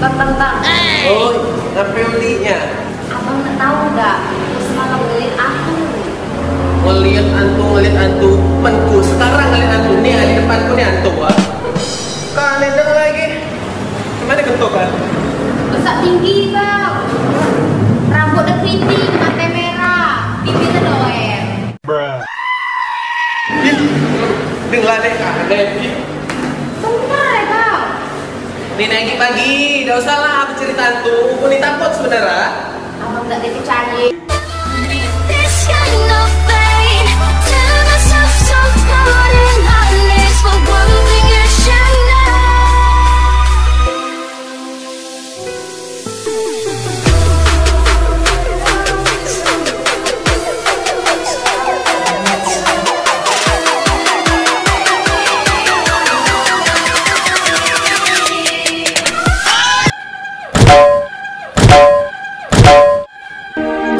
Bang, bang, bang. Oh, apa ulinya? Abang nggak tahu nggak? Semalam ngeliat aku. Ngeliat antu, ngeliat antu. Menku sekarang ngeliat antu nih di depanku nih antu ah. Kan nedeng lagi. Gimana kentuk kan? Besar tinggi bang. Rambutnya keriting, mata merah, bibirnya doer. Ih, Deng lah deh, ada ya bang? Nih naik pagi, udah usah lah aku cerita antu. Aku takut sebenarnya. Abang nggak jadi.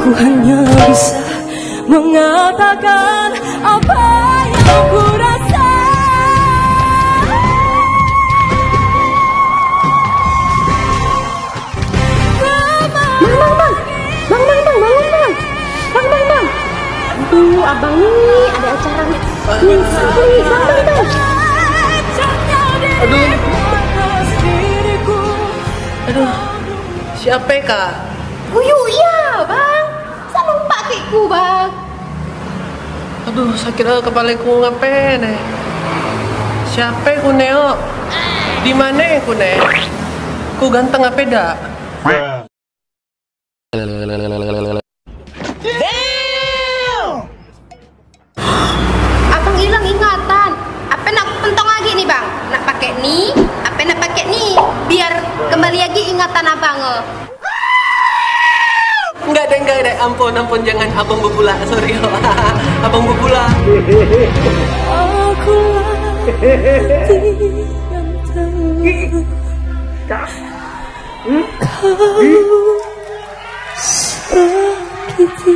Ku hanya bisa mengatakan apa yang ku rasa Bang, bang, bang, bangun bang. Bang, bang, bang. Aduh, abang nih ada acara nih. Nih, nih, bang, bang, bang. Aduh, aduh. Siapa ya, kak? Uyu, bang. Sama pakaiku bang. Aduh, sakit ah kepalaku ngapain eh? Siapa ku neo? Di mana ku ne? Ku ganteng apa dak? Abang hilang ingatan. Apa nak pentong lagi nih bang? Nak pakai nih? Apa nak pakai nih? Biar kembali lagi ingatan abang. Enggak deh, enggak deh. Ampun, ampun, jangan abang bebula. Sorry, abang bebula. Aku hati yang terlalu Kau sakiti